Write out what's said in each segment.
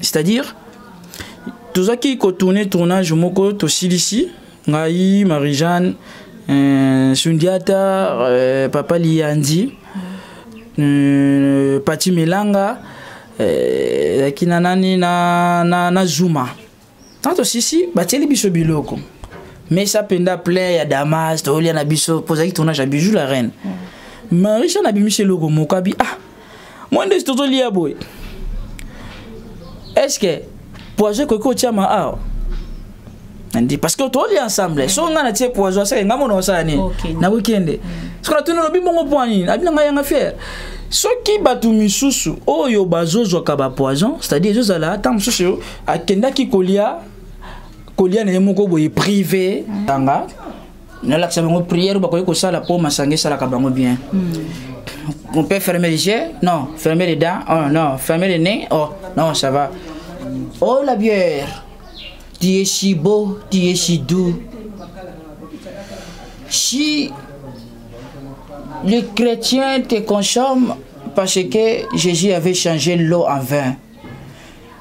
c'est-à-dire tozaki kotourne tournage moko tosilisi ngai marie jeanne euh, sundiata euh, papa liyanzi euh, pati melanga ezalaki euh, na nani na, na, na zuma tanto sisi batieli biso biloko mesa mpenza plein ya damas tolia na biso mpo ozalaki tournage ya bijou la reine marisha na bimisi eloko moko abi ah mwa ndesi tozolia boye est ce que poison ekoki kotiama awa nandi parce que toli ensemble so nga na tie poison aseke nga mona osala nini na weekend mm. soki natuni olobi bongo mpo nini abi na ngai yanga fiere soki bato misusu oyo bazozwaka bapoison c'est-à-dire ezozala ntango mosusu akendaki kolia kolia na ye moko boye prive tanga nalakisa bango prière bakoki kosala mpo masanga esalaka bango bien hmm. on peut fermer les yeux non fermer les dents oh, non fermer les nez oh non ça va oh la bière tu es si beau tu es si doux si les chrétiens te consomment parce que Jésus avait changé l'eau en vin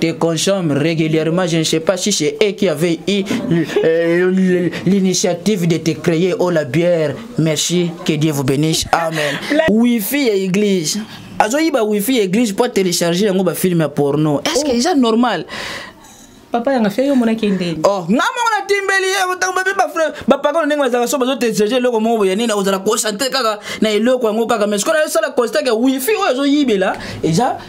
te consomme régulièrement. Je ne sais pas si c'est eux qui avaient eu euh, l'initiative de te créer au la bière. Merci, que Dieu vous bénisse. Amen. Wi-Fi et église. azoyiba wifi ya église mpo télécharge yango bafilme ya porno est ce que oh. eza normal papa yanga fe yo omonaki ndeni oh nga moko natimbeli ye ntango babe bafrère bapakano ndenge bazalaka so bazoteserge eloko moko boye nini ozala concentre kaka na eloko yango kaka mais sikoyo nayosala constat ke wifi oyo azoyibela eza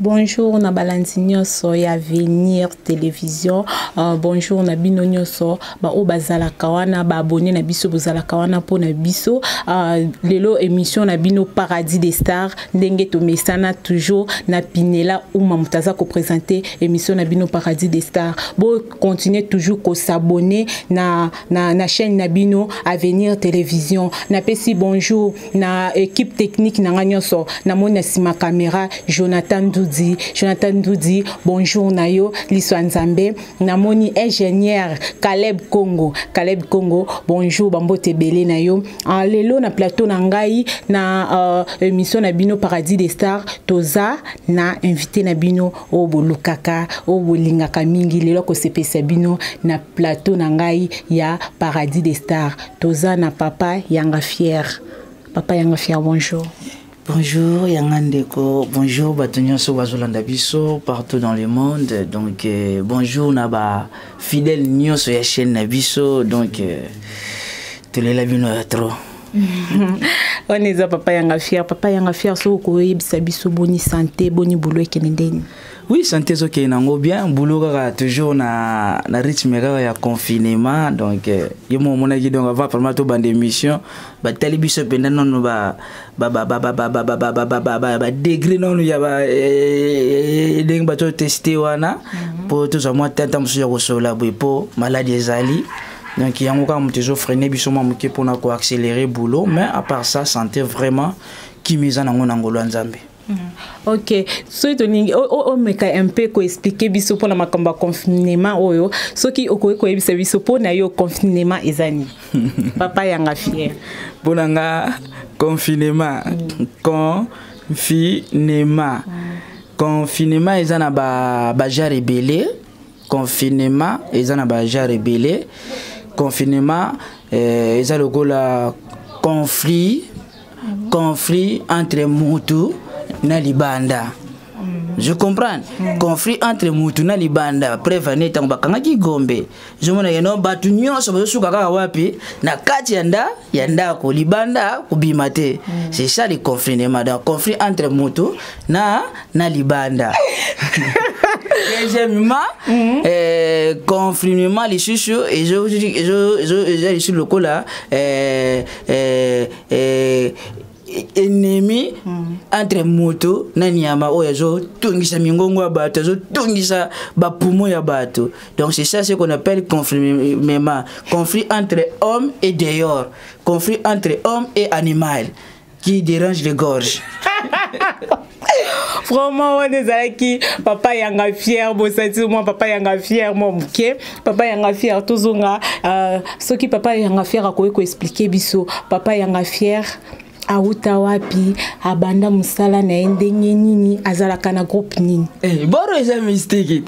bonjour na balandi nyonso ya avenir télévision uh, bonjour na bino nyonso baoyo bazalaka wana baabone na biso bozalaka wana mpo na biso uh, lelo émission na bino paradis des stars ndenge tomesana toujours na pinela uma moto aza kopresente émission na bino paradis des stars Bo continuer toujours ko s'abonner na, na, na chaîne na bino avenir télévision napesi bonjour na équipe technique na nga nyonso namoni na sima caméra jonathan ndudi jonathan ndudi bonjour na yo liso ya nzambe namoni ingénieur caleb congo caleb congo bonjour bambote ebele na yo ah, lelo na plateau na ngai na uh, émission na bino paradis des stars toza na invité na bino oyo bolukaka oyo bolingaka mingi lelo akosepelisa bino na plateau na ngai ya paradis des stars toza na papa yanga fier papa yanga fier bonjour Bonjour Yanga Ndeko, bonjour bato nyonso bazolanda biso partout dans le monde. Donc euh, bonjour na ba fidèles nyonso ya chaîne na biso. Donc euh, tolela bino ya trop. wana eza papa yanga fier papa yanga fier soki okoyebisa biso boni sante boni bulu ekende ndeni oui santé ezokende nango bien boulot kaka toujours na, na rythme kaka ya confinement donc euh, ye mo omonaki donc avant vraiment tobanda émission batali biso mpenza nono badegré nono ya ndenge bato teste wana mpo tozwa mwa tata mosusu ya kosolola boye mpo maladi ezali donc yango kaka moto ezo freine biso mwa moke mpona ko accéléré boulot mais à part ça santé vraiment kimi eza nango na ngolo ya nzambe Mm. ok soki tolingi omeka un peu koexplike biso mpona makambo ya confinement oyo soki okoki koyebisa biso mpo na yo confinement eza nini papa yanga fiere mpo na nga confinement mm. confinement mm. confinement eza na bajare ba ebele confinement eza na ba genre ebele confinement eh, eza lokola conflit mhm. conflit entre mutu na libanda mhm. je comprends mhm. conflit entre mutu na libanda preuve ane ntango bakangaki gombe zomona yeno bato nyonso bazosuka kaka wapi na kati ya nda ya ndako libanda kobima te c'est ça le confinement donc conflit entre mutu na na libanda deuxièmement mhm. euh, confinement lisusu eza lisusu lokola euh, euh, ennemi mhm. entre moto na nyama oyo azotungisa mingongo ya bato azotungisa bapumo ya bato donc c'est ça ce qu'on appelle conflimement conflit entre homme et dehors conflit entre homme et animal qui dérange les gorges vraiment wana ezalaki papa yanga fier bosati mwa papa yanga fier mwa moke papa yanga fier tozonga uh, soki papa yanga fier akoki koexplike biso papa yanga fier awuta wapi abanda mosala na ye ndenge nini azalaka na groupe nini hey, eh, boro eza mistake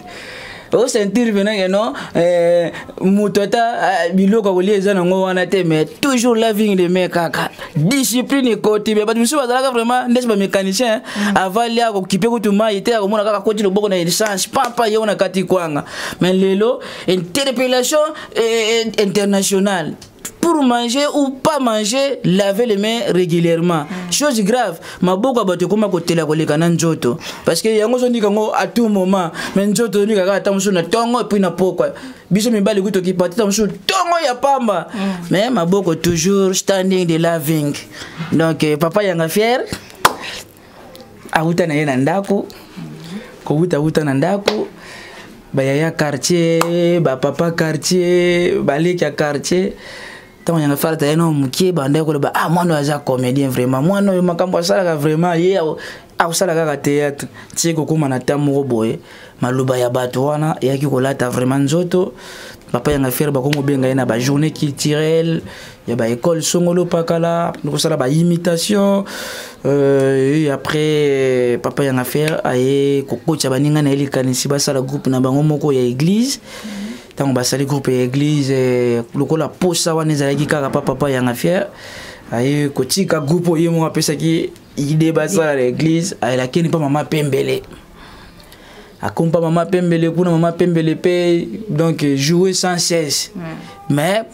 osentir venenge no eh, moto ata eh, biloko akolia eza nango wana te mais toujours laving de mai kaka discipline ekoti me bato misusu bazalaka vraiment ndeti bamécanicien mm. avali akokipe kutu mai te akomona kaka koti loboko na essence papa ye wana kati kwanga mais lelo interpellation eh, internationale pour manger ou pas manger laver les mains régulièrement mm. chose grave maboko ya bato ekoma kotela koleka na nzoto parce que yango ozondika yango à tout moment mais nzoto ozondika kaka ata mosusu na ntongo epuis na pokwa biso mibali kutu okipati ta mosusu ntongo ya pamba mm. mais maboko toujours standing de laving donc euh, papa yanga fiere awuta na ye na ndako kowuta wuta na ndako bayaya quartier bapapa quartier baleki ya quartier ntango yanga falata ye nao moke bandaki koloba ah mwana oyo aza comédien vraiment mwana oyo makambo asalaka vraiment ye akosala kaka théâtre tie kokóma na temps moko boye maloba ya bato wana eyaki kolata vraiment nzoto papa yanga fere bakomi kobenga ye na bajournée culturelle ya baekole songolo pakala kosala baimitation euh, après papa yanga fere aye kokotya baninga na ye likanisi basala groupe na bango moko ya église ntango basali groupe ya église eh, lokola posa wana ezalaki kaka pa papa yanga fiere aye kotika groupe oyo ye moko apesaki ide basala na église ayelakeni mpa mama pembele akompa mama pembele kuna mama pembele mpe donc joue sans cesse mm. mais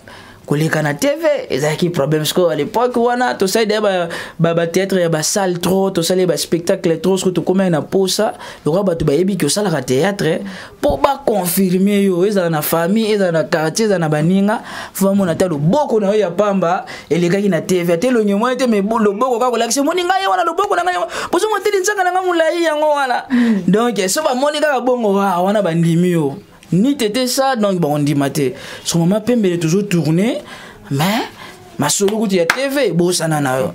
koleka na tv ezalaki problème sikoyo à l'époque wana tosali daya bathéâtre ba, ba ya basalle trop tosali baspectacle trop sikoyo tokomaki na posa lokola bato bayebi ke osalaka théâtre mpo baconfirme yo ezala na famille ezala na quartier ezala na baninga famona ata loboko na yo ya pamba elekaki na tv ate elongi mwa te mais loboko kaka kolakisa omoni ngai wana loboko na ngai yango bozongo teli nzaka na ngai molai yango wana hmm. donc so bamoni kaka bongo wa wana bandimi yo ni tete sa donc bakondima te so mama pembele tozo tourne mais masolo kuti ya tv ebosana na yo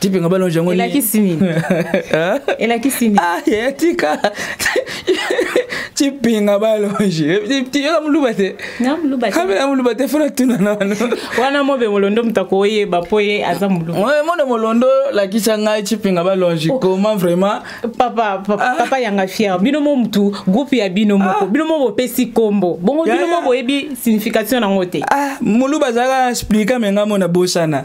tipe nga balonge yango elakisi nini elakisi nini ah ye tika tipe nga balonge yoka muluba te kamela muluba te fona tuna na wano wana mobe molondo moto akoyeba mpo ye aza muluba mono molondo lakisa ngai tipe nga balonge oh. comment vraiment papa ah. papa yanga fier bino mo mutu groupe ya bino moko ah. bino mo bopesi kombo bongo bino mo boyebi signification nango te ah muluba azalaka explika me ngai mo na bosana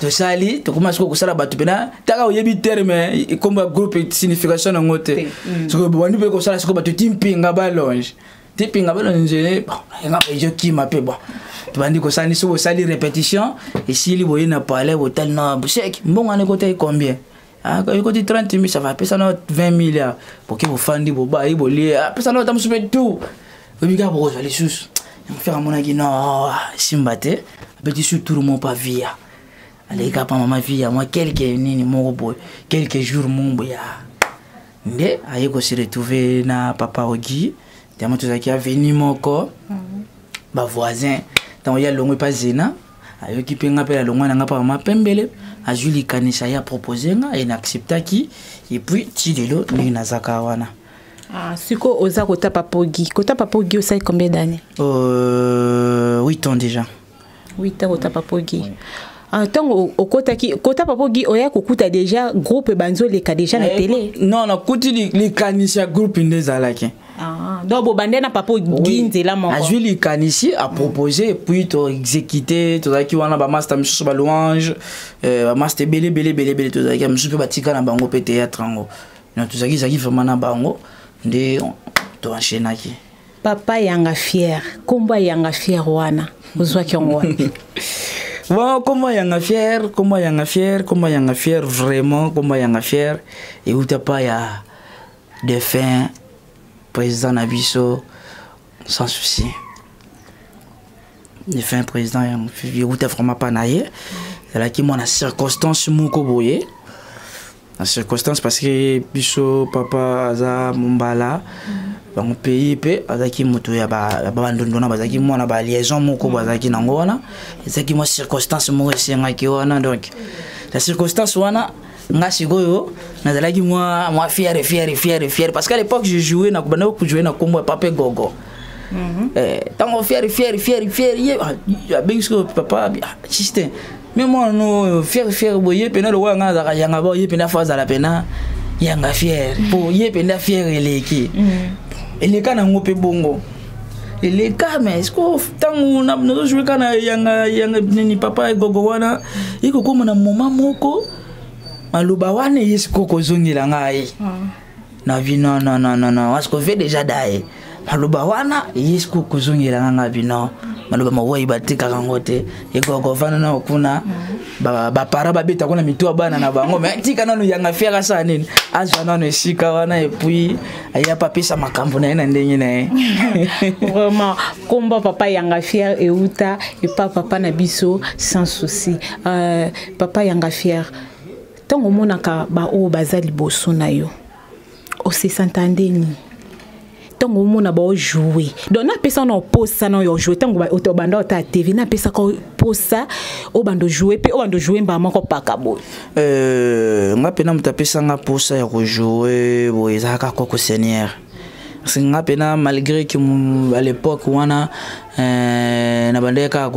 tosali tokoma sikoyo kosala bato mpena taka oyebi terme nkombo ya groupe signification yango te mm. sikoyo bobandi mpe kosala sikoyo bato ti mpinga balonge ti mpinga balonge enga ezokima mpe bon tobandi kosala niso bosali répétition esili boye na palais botali na boseki mbongo wana ekotaki combien ekoti 30 mil sava apesa na 20 mil ya boke bofandi bobai bolie apesa na ata mosusu mpe tu oyebi kaka bokozwa lisusu mofere amonaki no simba te abeti su tour mo pa via aleki kapa mama via mwa quelque nini moko boye quelque jour mombo ya nde aye kosi retrouve na papa ogi yango tozalaki aveni moko bavoisin ntango ye alongwe mpa zena ayoki mpe ngai mpe nalongwa na ngai mpa mama pembele azwi likanisa ye apropose ngai e na acceptaki epuis ti lelo ndenge nazaka wana Ah, siko oza kotapa pogi kotapa pogi osali combien d'année euh, 8 ans déjà 8 ans kotapa pogi oui. ntango ah, okotaki kota papa ogi oya kokuta déjà groupe banzoleka déjà na eh, tele non nakuti likanisi ya groupe nde ezalaki Ah, donc bobande na papa ogi nzela moko azwi likanisi apropose puis toexécute tozalaki wana bamasta misusu balouange euh, bamasta ebele ebele ebele ebele tozalaki ya misusu mpe batika na bango mpe théâtre yango donc tozalaki ezalaki vraiment na bango nde toenchenaki papa yanga fier nkombo ya yanga fier wana ozwaki yango wapi bon koma yanga fier koma yanga fier koma yanga fier vraiment koma yanga fier euta pa ya Défunt président na biso sans souci. Défunt président ya Wuta vraiment pas na ye. Ezalaki mwana circonstance moko boye. Na circonstance parce que biso papa aza Mumbala. Mm -hmm. bango pays mpe azalaki moto ya bandondo wana bazalaki mwana ba liaison moko bazalaki nango wana ezalaki mwa circonstance moko esengaki wana donc na circonstance wana nga sikoyo nazalaki mwa mwa fiere fiere fiere fiere parce qu'à l'époque je jouais na kobanda kojouer na kombo ya pape gogo mhm. eh, ntango fiere fiere fiere fiere ye ah, abengi sikoyo papa ah, justin me mwana no fiere fiere boye ye mpena lokola nga nazalaka yanga bao ye mpena fo azala mpena yanga fiere mpo ye mpenda fiere eleki mhm. eleka nango mpe bongo eleka mais eske ntango nazojoue ka na yanga yanga nini papa egogo wana ekokoma na moma moko maloba wana eye sikoyo kozongela ngai ah. na bino nonnono wasikove deja daye maloba wana eye sikoyo kozongela nga ngai bino maloba mawei batikaka yango te egogo vanda nao kuna ah. bapara babetako na mitu ya bana na bango me tika nano yanga fiaka saa nini azwa nano esika wana epuis aya papesa makambo na ye na ndenge na ye vraiment kombo papa yanga fier euta epa papa na biso sans souci euh, papa yanga fier ntango omonaka baoyo baza liboso na yo osesanta nde nini ntango omona baojoue donc napesa na oposa na oyo ojoue ntango obanda ota tv napesaka oposa obanda ojoue mpe obanda ojoue mbaa moko paka boye Euh, nga pena moto apesa nga mposa ya kojoue boye ezalaka koko seigneur parce nga pena malgré que à l'époque wana euh, nabandaki kaka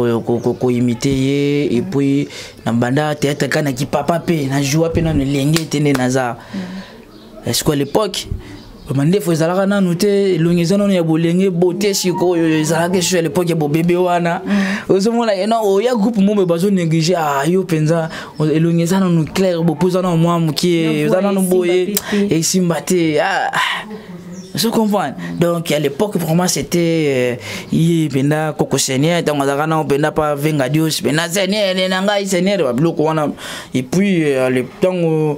koimite ye epuis nabanda théâtre kanaki papa mpe najoua mpe nano elenge ete nde naza mm -hmm. sikoyo à l'époque mandefu ezalaka nanu te elongi eza nanu ya bolenge bote sikoyo ezalaka esu ya lepoke ya bobebe wana mm. ozomona ye non oya oh, groupe mobe bazo néglige ah yo mpenza elongi eza nanu claire bopoza nanu mwa mokie oza nanu boye esimba te ah, ah. Je comprends. Donc à l'époque pour moi c'était il benda koko seigneur donc azaka na benda pas venga Dios benda seigneur na ngai seigneur ba biloko wana et puis euh, le temps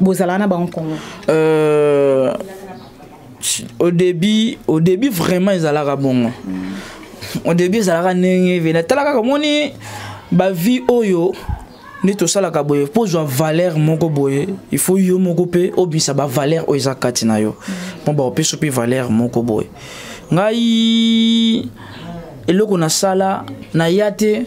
bozalaka na bango congo euh, au début au début vraiment ezalaka bongo mm. au début ezalaka ndenge eve natalaka komoni bavie oyo nde tosalaka boye mpo ozwa valeur moko boye il faut yo moko mpe obimisa bavaleur oyo eza kati na yo mpo baopesa mpe valeur moko boye ngai eloko nasala naya te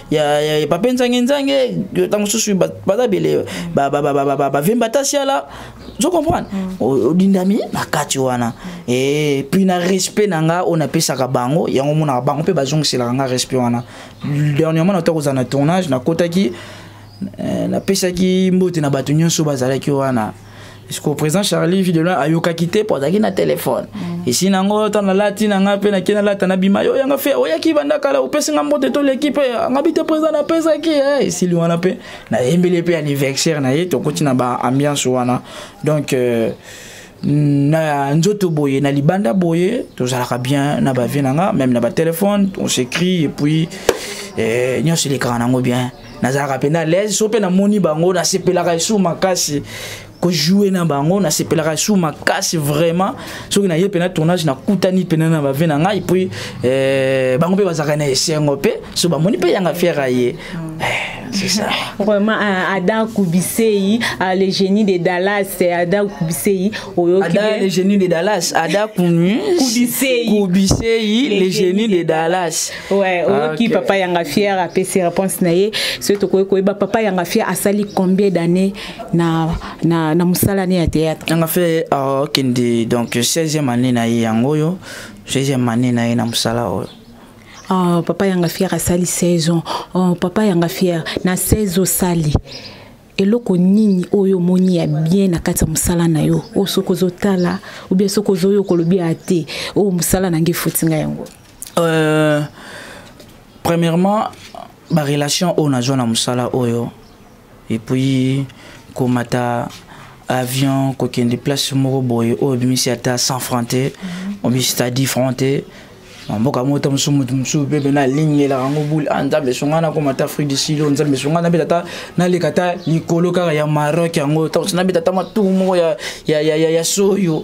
ya, ya, ya pape nzange-nzange ntango mosusu baza bele bavemba ata siala ozo comprendre mm. odindami na kati wana e puis na respect na nga oyo napesaka bango yango omonaka bango mpe bazongiselaka nga respect wana dernièrement nata kozala na tournage nakotaki eh, napesaki mbote na bato nyonso bazalaki wana sikoyo président charlie vie de loin ayokaki te mpo azalaki na telefone mm. esi nango ntango nalati na ngai mpe nake nalata na bima yo yanga fe oyaki banda kala opesi ngai mbote toleki mpe angabi te président napesaki eh, esili wana mpe nayembeli mpe anniversaire na ye tokoti na baambiance wana donc euh, na nzoto boye na libanda boye tozalaka bien na bavie na nga meme na batelefone on s'écrit et puis eh, nyonso elekaka nango bien nazalaka mpe na lese so mpe namoni bango nasepelaka esu makasi kojoue na bango nasepelaka su makasi vraiment soki naye mpena tournage nakutani mpena na bave na ngai puis eh, bango mpe bazalaka na esengo mpe so bamoni mpe yanga fiere aye eh. c'est ça. Vraiment, euh, Adam Koubisei, euh, le génie de Dallas, c'est Adam Koubisei. Adam, le génie de Dallas. Adam Koubisei. Koubisei, le génie de Dallas. Ouais, ah, oyoki okay. papa yanga fier apesi réponse na ye soki tokoki koyeba papa yanga fier asali combien d'année na, na, na mosala ne ya théâtre yanga fier akende ah, donc 16e année na ye yango oyo 16e année na ye na mosala oyo oh, papa yanga fier asali 16 ans oh, papa yanga fier na 16 osali eloko nini oyo omoni ya bien na kati ya mosala na yo oyo soki ozotala obie soki ozoyoka olobi ya te oyo mosala na ngai efuti ngai yango euh, premièrement barelation oyo nazwa na mosala oyo epuis komata avion kokende place moko boye oyo obimisi ata 100 franc te mhm. obimisi ta 10 franc te na mboka moko ta mosusu moto mosusu mpe mpe nalingelaka yango bule a ah, nzambe esunga nakoma ata afrique du sud oyo nzambe esunga nabeta ata naleka ata likolo kaka ya maroc yango ntango nabeta ata matuku moko ya soyo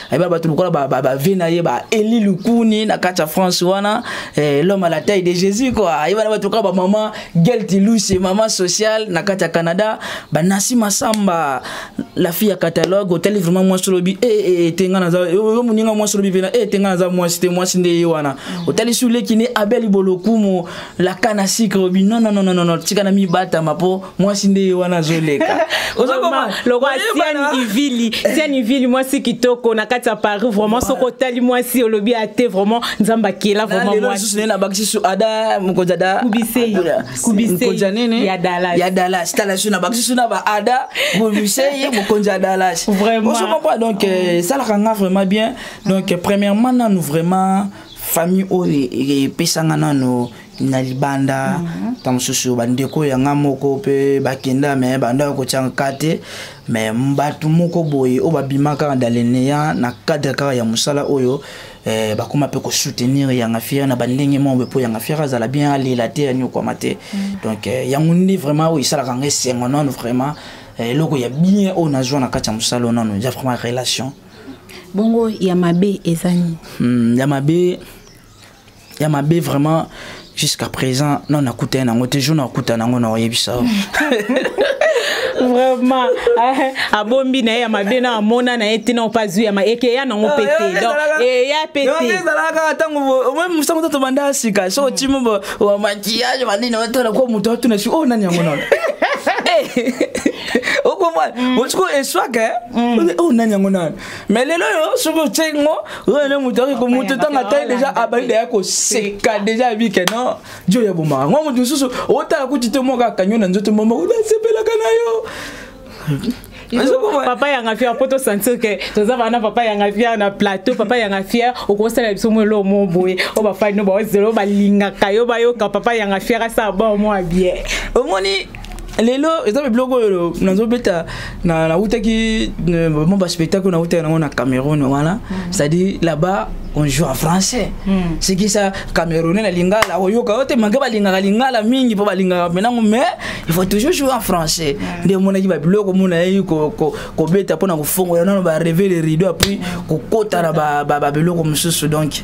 ayeba bato lokola bave na ye ba eli lukuni na kati ya france wana eh, l'homme à la taille de jésus kua ayeba na bato lokola bamama gelti luce mama sociale na kati ya canada banasi masamba la fille ya catalogue otali vraiment mwasi olobi e eh, eh, eh, te nga naza yo moninga mwasi olobi mpena e te nga naza mwasi te mwasi nde ye wana mm. otali suleki ne abeli bolokumu laka na sikre obi non non non non non tika na mibatama mpo mwasi nde ye wana azoleka lokola siani ivili siani ivili mwasi kitoko na kati ya paris vraiment soki otali mwasi olobi ate vraiment nzambe akela vraimentlisusu nde nabakisi su ada mokonzi ada mokonzi ya nini ya dalas tala su nabakisi su na ba ada bobisei mokonzi ya dalas ozokompa donc esalaka euh, nga vraiment bien donc euh, premièrement nanu vraiment famille oyo epesanga nano na libanda ntango mosusu bandeko ya nga moko mpe bakenda me bandaki kotyanga ka te me bato moko boye oyo babima kaka daleneya na cadre kaka ya mosala oyo eh, bakoma mpe kosoutenir yanga fiere na bandenge moko mpo yanga fiere azala bien alela te anyokwama te mm. donc eh, yango nde vraiment oyo esalaka nga esengo nano vraiment eh, eloko ya bien oyo nazwa na kati ya mosala oyo nano eza vraiment relation bongo ya mabe eza nini hmm, ya mabe ya mabe vraiment jusqu'à présent non nakutani nango te jour nakuta nango na oyebisa vraiment eh, abombi na ye ya mabe na amona na ye ntina ope azwi ya ekeya nango ah, pete eya peteezalaka kaka ntango mosango toto banda ya sika so otimi wa makiyage banini otala ko moto atuna si oyo nani yango nano okomona osiko eswaka oyo nani yango nano mais lelo oyo soki otye ngo oyo ne moto akoki moto ntango atali deja abandi deya koseka deja abi ke non jo ya bomaka ngo moto mosusu otala kuti te moko akanyo na nzoto mama oda asepelaka na yo papa yanga fier mpo tosentir ke toza bana papa yanga fier na plateau papa yanga fier okosala biso mo elo mo boye oyo bafani no baozela oyo balingaka yo bayoka papa yanga fier asala bao mwa bien omoni lelo eza biloko oyo nazobeta nawutaki mo baspectacle nawutaki nango na cameroun wana mm. cestadire là-bas on joue en français mm. sikisa camerounais na lingala oyoka yo te manke balingaka lingala mingi mpo balingaka mpe nango mais il faut toujours jouer en français mm. nde omonaki babiloko mona yei kobeta mpo na kofongola nano bareve le rideau apui kokota na babiloko mosusu donc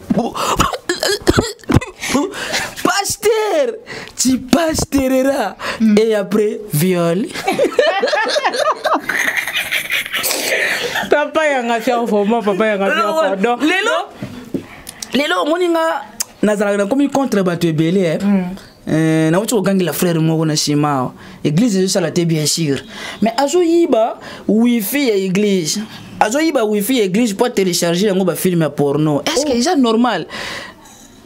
pasteur tu pasteurera mm. et après viol papa yanga fiao vraiment papa yanga fiao pardon lelo lelo omoni nga nazalaka nakomi contre bato ebele eh. mm. Eh, nauti kogangela frere moko na nsima awa eglize ezosala te bien sûr mais azoyiba wifi ya eglize azoyiba wifi ya eglize mpo atelecharge yango bafilme ya porno est ce que oh. eza normal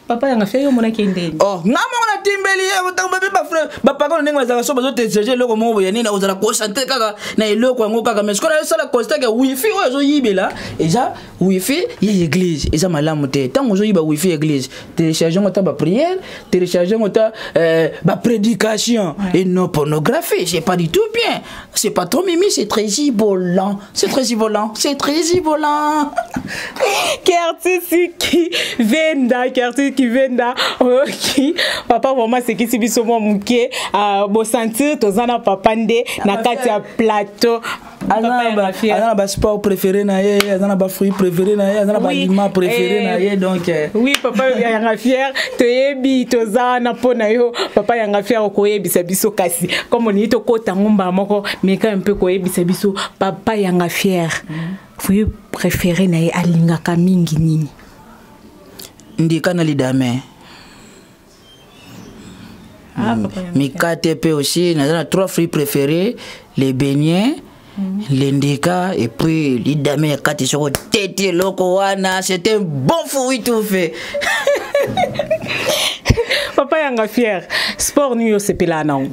papa yanga fe yo monaki ndeni oh nga moko na timbeli ye tango babe ba frère ba papa ndenge bazalaka so bazo télécharger eloko moko boye nini ozala constate kaka na eloko yango kaka mais sikoyo yo sala constate ke wifi oyo azoyibela eza wifi ya eglise eza malamu te ntango ozoyiba wifi ya eglise télécharge yango ata baprière télécharge yango ata euh, baprédication et non pornographie c'est pas du tout bien c'est pas trop mimi c'est très ibolant c'est très ibolant c'est très ibolant kertisiki venda kertisiki venda oyoki papa vraimen asekisi biso mwa moke euh, bosentir toza na papa nde na kati ya plateau aza na basport préféré na ye aza na bafruit préféré na ye aza na baliment préféré eh, na ye donc eh. oui papa yanga fiere toyebi toza wana mpo na yo papa yanga fiere okoyebisa biso kasi comme olingi tokota yango mbala moko meka un peu koyebisa biso papa yanga fiere fruit préféré na ye alingaka mingi nini ndika na lidame Ah, mm. mikate mpe aussi naza na trois fruits préféré le beignet mm. le ndika et puis lidame ya kati soko tete eloko wana c'est un bon fruit tout fait papa yanga fier sport nini osepelaa nango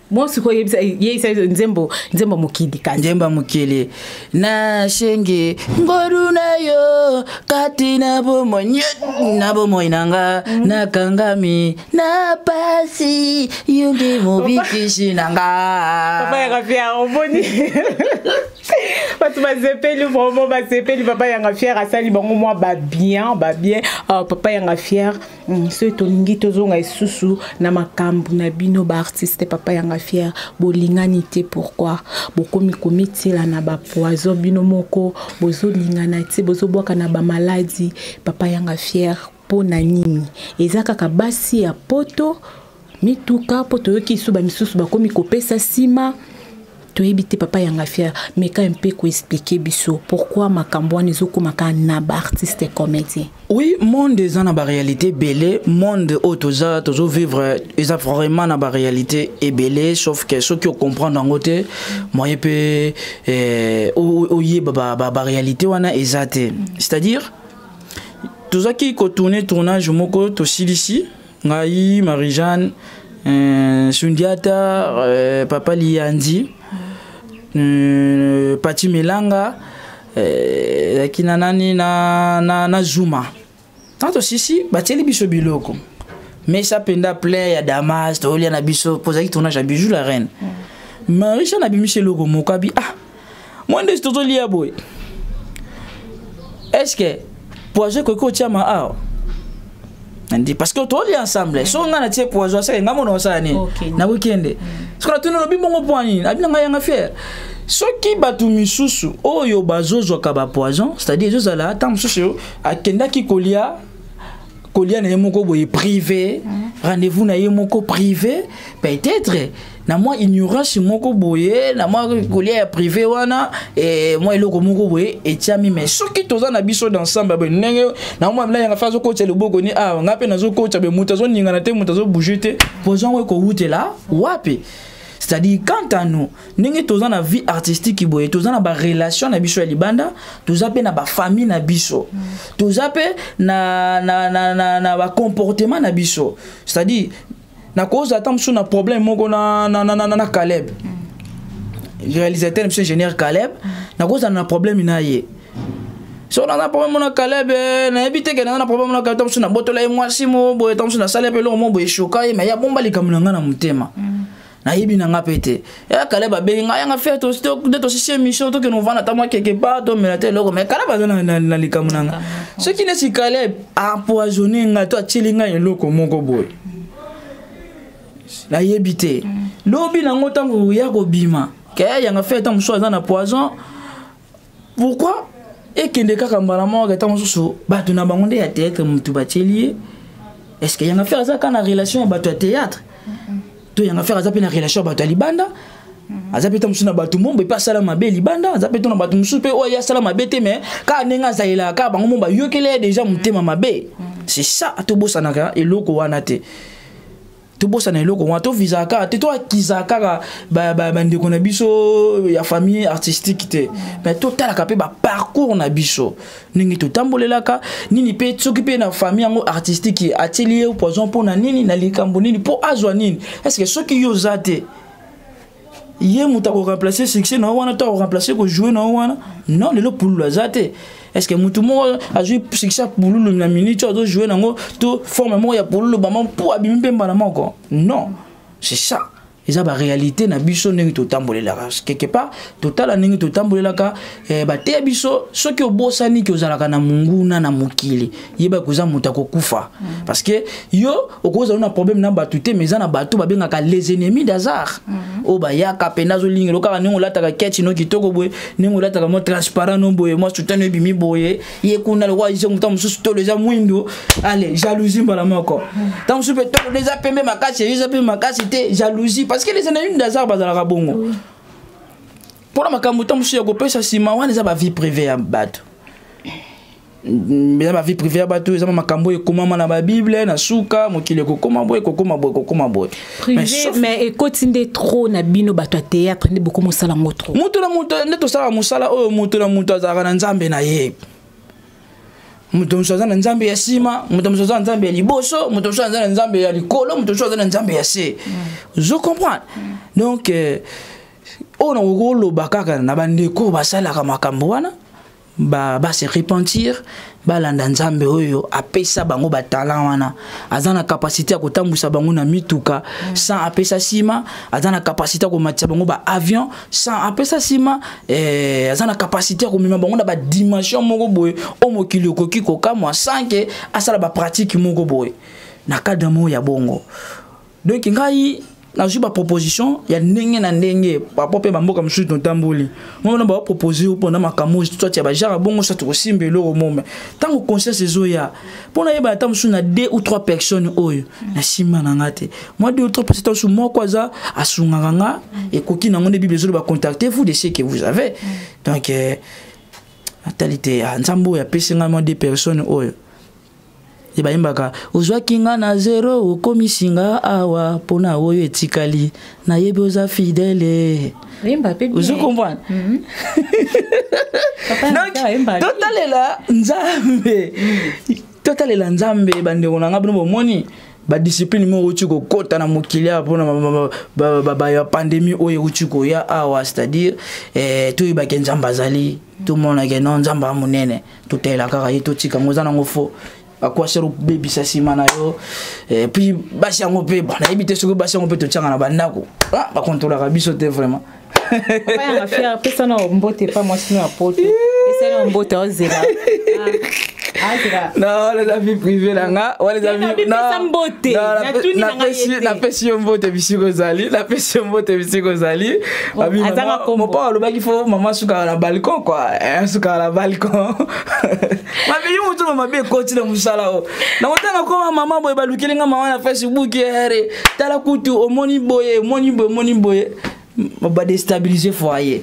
bon sikoyo yebisa yeisa nzembo nzembo mokili kasi nzembo mokili na shenge ngoru na yo kati na bomoi na bomoi na nga mm. nakangami na pasi yo nde mobikisi na nga papa ya kapia omoni bato basepeli vraiment basepeli papa yanga fiere asali bango mwa babien babien uh, papa yanga fiere Mm, soki tolingi tozonga lisusu na makambo na bino baartiste papa yanga fiere bolingani te pourkui bokomi komityela na bapoison bino moko bozolingana te bozobwaka na bamaladi papa yanga fiere mpo na nini eza kaka basi ya poto mituka mpo toyoki isu bamisusu bakomi kopesa nsima toyebi te papa yanga fier meka mpe koexplike biso pourkui makambo wana ezokomaka na baartiste comédien oui monde eza na baréalité ebele monde oyo toza tozovivre eza vraiment na baréalité ebele sauf que soki ocomprendre yango te moye mpe eh, oyeba baréalité wana eza te c'est-à-dire tozaki kotourne tournage moko tosilisi ngai marie jeanne euh, sundiata euh, papa liyanzi euh, pati melanga ezalaki euh, na nani na, na, na zuma tanto sisi batieli biso biloko mesa mpenza plein ya damas toolya na biso mpo ozalaki tournage ya bijou la reine mm. marisha na bimisi eloko mokabi ah moi ndesi tozolia boye est ce que poison ekoki kotiama awa nandi parce que toli ensemble so nga na tie poison aseke nga mona osala nini na wikende soki natuni olobi bongo mpo nini abi na ngai yanga fiere soki bato misusu oyo bazozwaka bapoison c'est-à-dire ezozala ntango mosusu akendaki kolia kolia na ye moko boye privé rendez-vous na ye moko privé peut-être na mwa ignorance moko boye na mwa kolia ya privé wana eh, mwa eloko moko boye etiami mai soki toza na biso d'ensemble boye ndenge na mwa mlai yanga fa azokotya loboko ni awa ah, ngai mpe nazokotya boye moto azoningana te moto azobouge te poison yango ekowutela wapi c'est-à-dire quant à nous ndenge toza na vie artistique boye toza na barelation na biso ya libanda toza mpe na bafamille na biso toza mpe na, na, na, na, na bacomportement na biso c'est-à-dire nakoza ata mosusu na problème moko na, na, na, na, na, na caleb mm. réalisateur monsieur ingénieur caleb mm. nakozala na problème na ye soki naza na problème na caleb eh, nayebi te ke naza na problème na caleb mosusu nabotola ye mwasi mo boye ta mosusu nasala ye mpe eloko mo boye eshoka ye mai abomba likambo na ngai na motema mm. nayebi na ngai mpe te ya kale babeli ngai yanga fe nde tosisi émission tokende kovanda ntango akeke pa tomela te eloko mai kala baza na likambo na nga soki neti kale apoisonne ngai to atyeli ngai eloko moko boye nayebi te lobi nango ntango ya kobima kaya yanga fe ntango mosusu aza na poison pourquoi ekende kaka mbala moko ata mosusu bato na bango nde ya théâtre motu batieli ye est ce que yanga fere aza kaka na relation ya bato ya théâtre to yanga fere aza mpe na relation ya bato ya libanda Mhm. aza mpe ta mosusu na bato momba epe asala mabe libanda aza mpe to na bato mosusu mpe oyo ye asala mabe te mai kaka ndenge azalelaka kaka bango momba ayokeli ye deja motema mabe mhm. c'est ça tobosanaka eloko wana te tobosana eloko wana tovizaka kaka te toakizaka kaka bandeko ba, ba na biso ya famille artistique te me totalaka mpe baparcours na biso ndenge totambolelaka nini mpe soki mpe na famille yango artistique atieli ye poison mpo na nini na likambo nini mpo azwa nini estce soki yo oza te ye moto akoremplace succès na yo wana to akoremplace kojoue na yo wana non lelo pululu aza te est-ce que mutu moko azwi succès ya pululu na minute oyo azojoue nango to forme moko ya pululu bango mpo abimi mpe mbala moko non c'est ça eza baréalité na biso ndenge totambolelaka quelque part totala ndenge totambolelaka eh, bateya biso soki obosani ke ozalaka na monguna na mokili yeba koza moto akokufa mm. parce que yo okozala na problème na bato te mais eza na bato babengaka les ennemis d'hasard mm -hmm. oyo bayaka mpenza azolingelo kaka ndenge olataka kechi no kitoko boye ndenge olataka mwa transparent no boye mwa sutano ebimi boye ye kuna lokola isengo ntango mosusu tolo eza mwindo ale jalousie mbala moko ntango mosusu mpe tolo eza pembe makasi eyo eza pembe makasi te jalousie parce que les ennemis d'hasard bazalaka bongo mm -hmm. mpona makambo ntango mosusu ya kopesa nsima wana eza bavie privé ya bato eza ba vie privée ya bato eza ba makambo ekomama na babible na suka mokili ekokoma boye ekokoma boye ekokoma boye mais ekoti nde trop na bino bato ya théâtre nde boko mosala yango trop moto na moto nde tosalaka mosala oyo moto na moto azalaka na nzambe na ye moto mosusu aza na nzambe ya nsima moto mosusu aza na nzambe ya liboso moto mosusu aza na nzambe ya likolo moto mosusu aza na nzambe ya se mm. zo comprendre mm. donc euh, oyo nakoki koloba kaka na bandeko basalaka makambo wana ba, ba se repentir balanda nzambe oyo apesa bango batalan wana aza na kapasite ya kotambwisa bango na mituka mm. sans apesa nsima aza na kapasite ya komatisa bango baavion sans apesa nsima eh, aza na kapasite ya komema bango na badimension moko boye oyo mokili okoki kokamwa sans ke asala bapratike moko boye na cadre moko ya bongo donc ngai nazwi baproposition ya ndenge na ndenge bapo mpe bamboka mosusu totamboli ngona bapropose yo mpona makambo soit ya bajara bongo soit kosimba eloko mome ntango conscience ezoya mpo nayeba ata mosusu na deux ou trois personnes oyo na nsima na nga te mwa deux ou trois personnes mosusu moko aza asungaka nga ekoki nango nde bible ezoloba contacte vous de ce que vous avez donc euh, natali te ah, nzambe oyo apesi ngai mwa deux personnes oyo ye bayembaka ozwaki nga na zero okomisi nga awa mpo na oyo etikali nayebi oza fidele ozo comprendre mhm. totalela nzambe mhm. totalela nzambe bandeko na ngai bino bomoni badiscipline moko euti kokɔta na mokili awa mpona baya pandémie oyo euti koya awa c'est-à-dire eh, toyebake nzambe azali tomonake no nzambe amonene totalela kaka ye totika yango eza nango fo bakwasere obebisa nsima na yo eh, puis basi yango mpe nayebi te soki basi yango mpe totyanga na bandako ah, bakontrolaka biso te vraiment apayanga fiere apesa na mbote epa mwasi no ya poto esali na mbote ozela wana eza vie privé na nga wana eza napesi yo mbote bisika ozali napesi yo mbote bisika ozali mopao alobaki fo mama asukaka na balcon kua eh, asukaka na balcon mabe yo motuna mabe ekoti na mosala o nakotanga koma mama boye balukeli nga mama na facebook ere eh, tala kutu omoni boye omoni boye omoni boye badestabilise foyer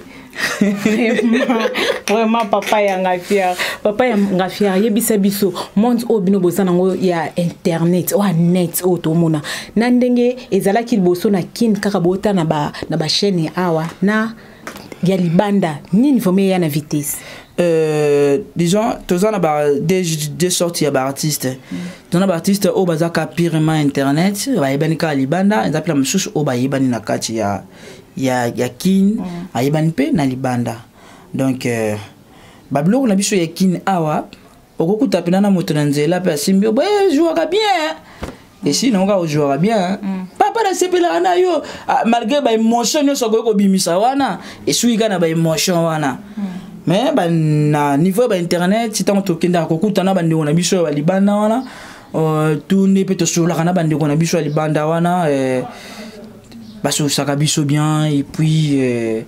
vraiment papa ya ngafiere papa ya ngafiere yebisa biso monde oyo bino boza nango ya internet oyo net oyo tomona na ndenge ezalaki liboso na kin kaka bota na ba, na ba chaîne awa na ya libanda nini vraiment eya na vitesse Euh, disons toza na ba des, des sortes ya baartiste mm. toza na baartiste oyo baza ka purement internet bayebani kaka libanda eza mpe na mosusu oyo bayebani na kati ya, ya, ya kin mm. ayebani mpe na libanda donc euh, babiloko na biso ya kin awa okokuta pena na moto na nzela mpe asimbi yo boye eh, jouaka bien esi nango kaka ojouaka bien mm. papa nasepelaka na yo ah, malgré baémotion nyonso akoki kobimisa wana esuki kaka na baémotion wana mm. mais na niveau ya bainternet ntango tokendaka kokutana bandeko na biso ya balibanda wana euh, tunde mpe tosololaka na bandeko na biso ya libanda wana euh, basolisaka biso bien et puis euh,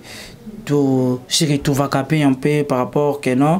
to se retrouvaka mpe un peu par rapport que non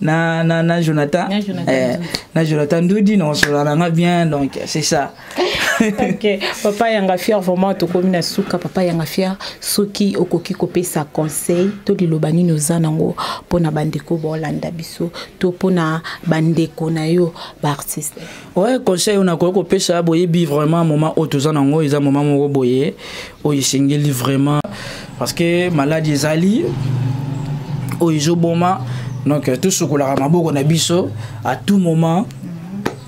na na na Jonathan na Jonathan, eh, na Jonathan Ndudi na osola na nga bien donc c'est ça okay. papa yanga fier vraiment tokomi na suka papa yanga fier soki okoki kopesa conseil to liloba nini oza nango mpo na bandeko baolanda biso to mpo na bandeko na yo baartiste Ouais, conseil on a quoi pesa boye bi vraiment moment oyo toza nango eza moment moko boye oyo esengeli vraiment parce que malade ezali oyo ezoboma donc euh, tosukolaka maboko na biso à tout moment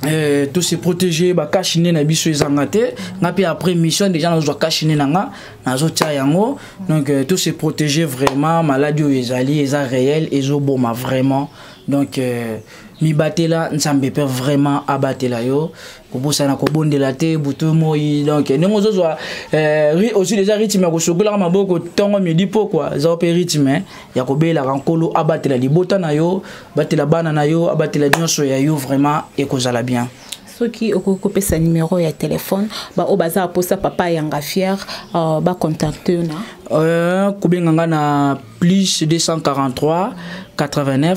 Euh, to se protéger bakashi nde na biso ezanga te nga mpe après mission déjà nazozwa kashi nde na nga nazotia yango donc euh, to se protéger vraiment maladi oyo ezali eza réel ezoboma vraiment donc euh, mibatela nzambe mpe vraiment abatela yo kobosana kobondela te butu moi donc ndenge ozozwa eh, ozwi deja rythme ya kosokolaka maboko ntongo midi pokwa eza mpe rythme eh, ya kobelaka nkolo abatela libota na yo batela bana na yo abatela nyonso ya yo vraiment ekozala bien soki okoki kopesa numero ya telefone baoyo baza aposa papa yanga fiere uh, bacontacte yo na uh, kobenga nga na plus 243 89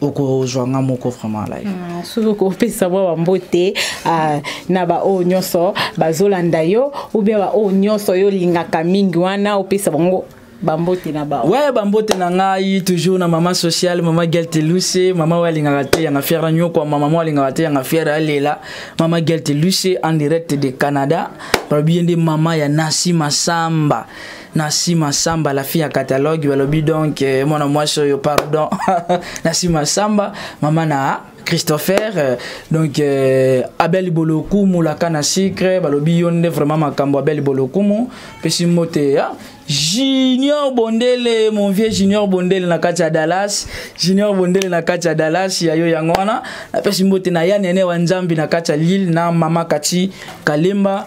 okozwa nga moko vraiment live ah, soki okopesa mwa bambote ah, na baoyo nyonso bazolanda yo ubia baoyo nyonso yo olingaka mingi wana opesa bango bambote na ba ouais bambote na ngai toujours na mama sociale mama gelte luce mama oyo alingaka te yanga fiere anyokwa mama oyo alingaka te yanga fiere alela mama gelte luce en direct de canada balobi ye nde mama ya nasi masamba na sima samba la fille ya catalogue balobi donc eh, mwana mwasi oyo pardon na sima samba mama na christopher euh, donc euh, abel bolokumu laka na sucre balobi yo nde vraiment makambo abel bolokumu pesi mbote ya junior bondele mon vieux junior bondele na kati ya dallas junior bondele na kati ya dallas ya yo yango wana napesi mbote na ya nene wa nzambi na kati ya lille na mama kati kalemba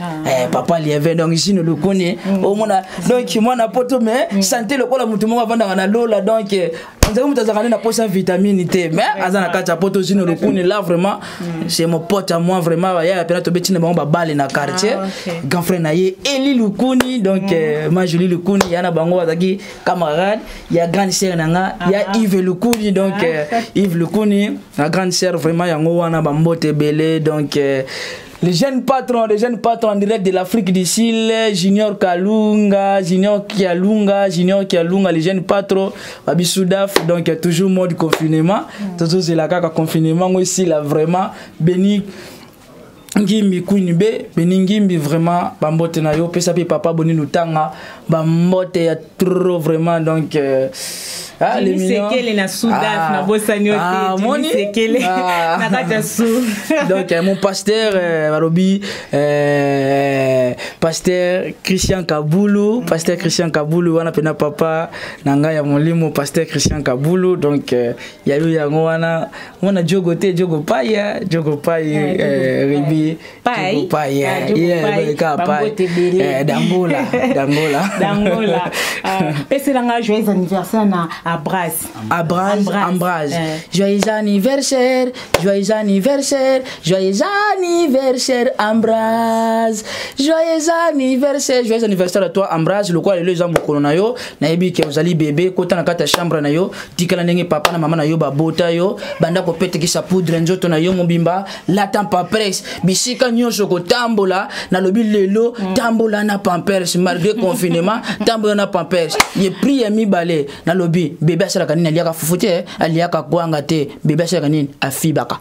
Ah. Eh, papa lieve donc jino lokoni mm. omona donc mwana poto mais mm. sante lokola motu moko avandaka na lola donc eh, nzaki moto azalaka nde na posa vitamine te mais aza na kati ya poto jino lokuni là vraiment mm. c'est mon pote à moi vraiment yaya mpena tobeti na bango babale na quartier ah, grand frère na ye eli lukuni donc eh, ma jolie lukuni ya na bango azalaki camarade ya grande sœur na nga ya ah. yves lukuni donc yves lukuni na grande sœur vraiment yango wana bambote ebele donc Le jeune patron, le jeune patron en direct de l'Afrique du Sud, Junior Kalunga, Junior Kialunga, Junior Kialunga, le jeune patron, Babi Soudaf, donc toujours mode confinement. Mm. Toujours c'est la caca confinement, moi ici là vraiment béni. ngimbi kwini be beni ngimbi vraiment bambote na yo pesa mpe papa boni lutanga bambote ya trop vraiment donc euh, ah, les millions sekele na soudas ah, na bosani yo ah, te moni sekele ah. na kati ya sou donc euh, mon pasteur euh, balobi euh, pasteur Christian Kabulu pasteur Christian Kabulu wana pena papa na ngai ya molimo pasteur Christian Kabulu donc euh, ya yo yango wana mona jogo te jogo paya jogo paye euh, ribi pai pai yeah, yeah, pai ka pai eh, dangola dangola dangola euh, pesela nga joyeux anniversaire na abras abras ambras eh. joyeux anniversaire joyeux anniversaire joyeux anniversaire ambras joyeux anniversaire joyeux anniversaire à toi ambras lokola lelo eza mokolo na yo nayebi ke ozali bebe kota na kati ya chambre na yo tikala ndenge papa na mama na yo babota yo banda kopetekisa poudre nzoto na yo mobimba lata pampers bisika nyonso kotambola nalobi lelo mm. tambola na pampers malgré confinement tambola na pampers ye prix ya mibale nalobi bebe asalaka nini aliaka fufu te aliaka kwanga te bebe asalaka nini afibaka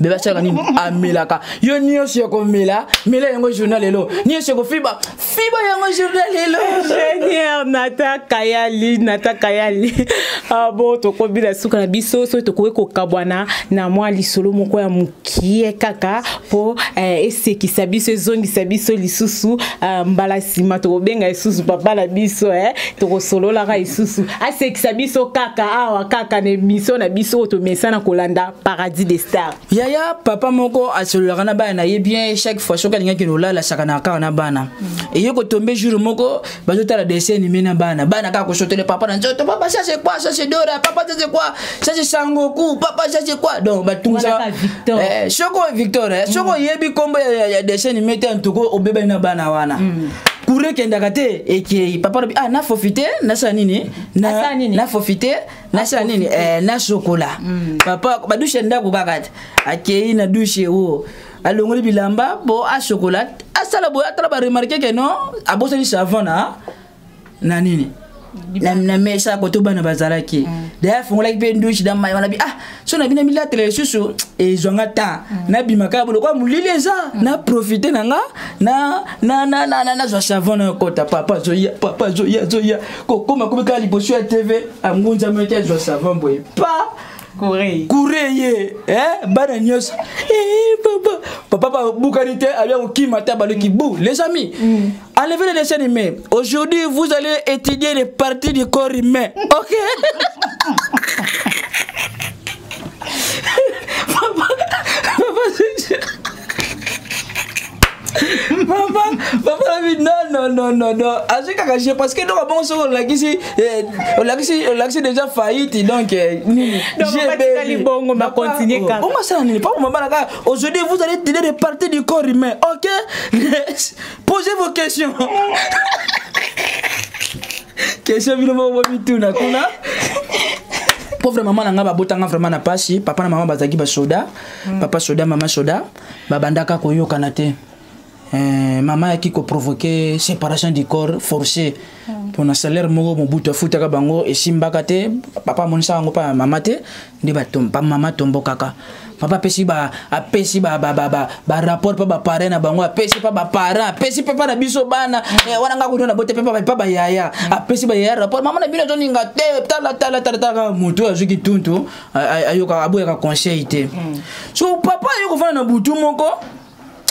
bebe asalaka nini amelaka yo nyonso ya komela mela yango journal lelo nyonso ya kofiba fiba yango jour na lelo ingénieur nata kayali nata kayali ah, bo tokobi na suka na biso soki tokoki kokabwana na mwa lisolo moko ya mokie kaka mpo eh, esekisa biso ezongisa biso lisusu ah, mbala nsima tokobenga lisusu papa na biso eh, tokosololaka lisusu asekisa biso kaka awa kaka na emission na biso oyo tomesana kolanda paradis de star yaya papa moko asololaka na bana na ye bien chaque fois soki alingi akende olala asakanaka kaka na bana mm. eye kotombe jour moko bazotala dessin anime na bana bana kaka kosotele papa na nzoto papa ça c'est quoi ça c'est dora papa ça c'est quoi ça c'est sangoku papa ça c'est quoi donc batungusa eh, soko victor eh, soko mm. oyebi nkombo ya dessin anime te antuka obebani na bana wana mm. kure ekendaka te ekei papa lobi ah nafofite nasala nini nafofite nasala nini eh, nasokola mm. papa badushe ndako kaka te akei na dushe o alongoli bilamba po asokola asala boye atala baremarke ke non abosani savon na na nini na mesa koto bana bazalaki mm. daya afungolaki mpe ndushe na mai wana bi ah so na bino milatela lisusu ezwa nga ta mm. nabima kaka bolokola molili eza mm. na profite na nga nazwa savon na yokota papa azoya papa azoya azoya kokoma komi kaka liboso ya tv angunzama ete azwa savon boye pa kure ye eh, bana nyonso eh, papa papa babukani te abia kokima te abaluki bu les amis mm. Enlevez les déchets humains. Aujourd'hui, vous allez étudier les parties du corps humain. Ok Papa, papa, papa papa alobi nonnonnonno azwi kaka je parce que donc abongo soki olakisi eh, olakisi olakisi déjà faillite donc eh, nini ongasala nini papa mabala kaka aujourd'hui vous allez dine de partie du corps humain ok Posez vos questions. Question bino moko bomituna kuna. Pauvre maman na nga babotanga vraiment na pasi. Papa na maman bazalaki basoda. Mm. Papa soda, maman soda. Babandaka koyokana te. Eh, mama ayaki koprovoke séparation du corps forcé mpo hmm. na salaire moko mobutu afutaka bango esimbaka te papa amonisaka yango mpa mama te nde bamama tombokaka papa apesi apesi barapport mpa baparent na bango apesi mpa baparent apesi mpe mpa na biso bana eh, wana nga kutu na bote mpa bayaya apesi bayaya rapport mama na bino ezoninga te talatalatalaka motu oyo azwi kituntu ayokaka aboyaka conseil te mm. so papa aye kofanda na butu moko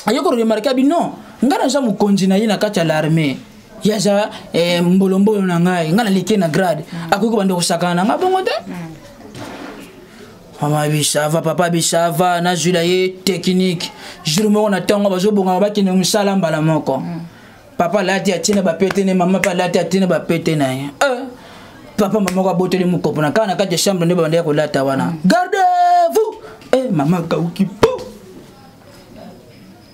aye koremarke abi non ngai naza mokonzi na ye na kati ya larmee yaza eh, mbolombolo na ngai ngai naleki na grade mm. akoki kobanda kosakana na ngai bongo te mm. mama bisava papa bisava nazwila ye teknike jour moko na ntongo bazobongama bakende mosala mbala moko mm. papa alati atina bapete ne mama mpe alati atina bapete na ye eh, papa mama moko abotoli mokopo na kaka na kati ya chambre nde babandaki kolata wana mm. garde vous e eh, mama kauki po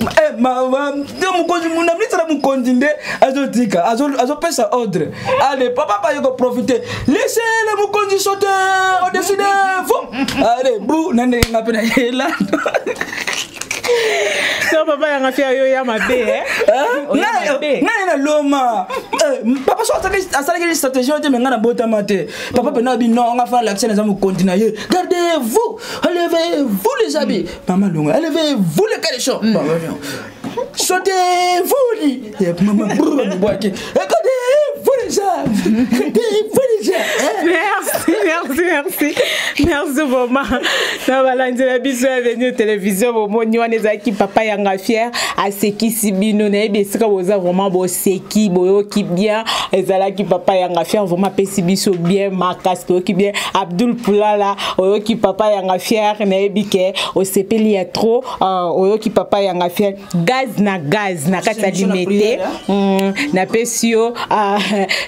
Eh, mokonzi na ministre na mokonzi nde azotika azopesa ordre ale papa baye koprofite lese le mokonzi sote odeside fo ale bu na ndenge nga mpe na yelando so papa yanga fia yo ya mabe eh? eh, ngai na loma eh, papa so asalaki stratégie oyo te me ngai nabotama te papa mpe nabi non nga fana lakisa naza mokonzi na ye gardez vous enlevez vous les habits Maman Longa, elle avait voulu quelque chose. Mm. Sautez-vous Et puis maman, écoutez, vous les gens Écoutez-vous les gens Merci, merci, merci. Merci vraiment. Na balandi na biso ya venu télévision bomoni wana ezalaki papa yanga fier asekisi bino nayebi esika boza vraiment boseki boyoki bien ezalaki papa yanga fier vraiment apesi biso bien makasi toyoki bien abdul pulala oyoki papa yanga fier nayebi ke osepeli ya trop uh, oyoki papa yanga fier gaz na gaz na kati ya limete mm, napesi yo uh,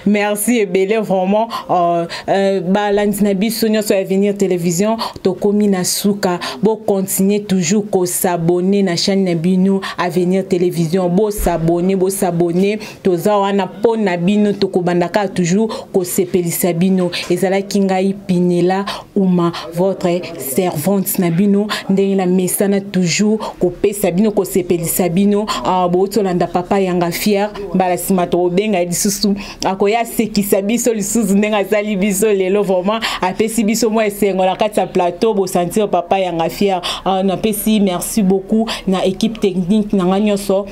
merci ebele vraiment uh, uh, balandi na biso nyonso ya venir télévision tokomi na suka bocontinue toujours kosabone na chaîne na bino avenir télévision bosabone bosabone toza wana mpo na bino tokobanda kaka toujours kosepelisa bino ezalaki ngai pinela uma votre servante na bino ndenge na mesana toujours kopesa bino kosepelisa bino uh, bouti olanda papa yanga fiere mbala nsima tokobenga ye lisusu akoya asekisa biso lisusu ndenge asali biso lelo vraiment apesi biso mwa esengo na kati ya plateau bosantire papa yanga fiere uh, napesi merci beaucoup na équipe technique na ngai nyonso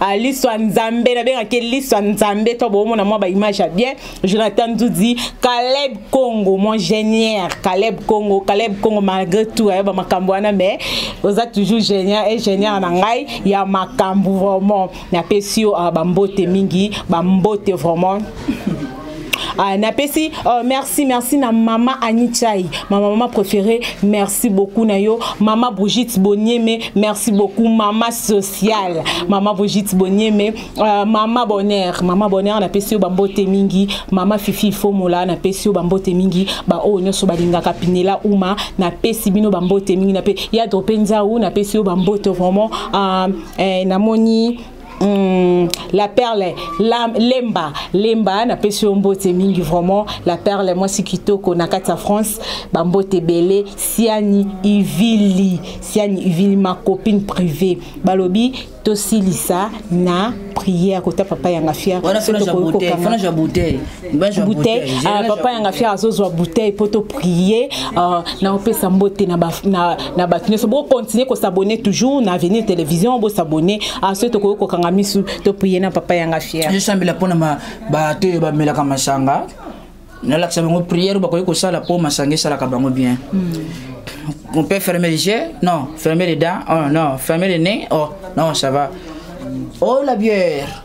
Ah, liswa nzambe nabengaki liswa nzambe to boomona mwa baimage ya bien jonathan nzudi caleb congo mon génieur caleb congo caleb congo malgré tout ayeba makambo wana mais oza toujours génieur e génieur na ngai ya makambo vraiment napesi yo ah, bambote mingi bambote vraiment Ah, napesi oh, merci merci na mama Annie Chai ma maman préférée merci beaucoup na yo mama Brigitte Bonieme merci beaucoup mama sociale mama Brigitte Bonieme euh, mama Bonheur mama Bonheur napesi yo bambote mingi mama Fifi Fomola napesi yo bambote mingi ba oyo nyonso balingaka Pinela Uma napesi bino bambote mingi nape ya drope nzau napesi yo bambote vraiment euh, eh, namoni Mm, la perle la, lemba lemba napesi yo mbote mingi vraiment la perle mwasi kitoko na kati ya france bambote ebele siani ivili siani ivili ma copine privée balobi tosilisa na prière kota papa yanga fier bouteille ah, papa yanga fier azozwa bouteille mpo toprie ah, naopesa mbote na bato nyonso bokontinue kosabone toujours na avenir télévision bosabone ah, soki tokoki kokanga misu toprie na papa yanga fier esambela mpona bato oyo bamelaka masanga nalakisa bango prière bakoki kosala mpo masanga esalaka bango bien hmm. on peut fermer les yeux non fermer les dents oh, non fermer les nez oh non ça va oh la bière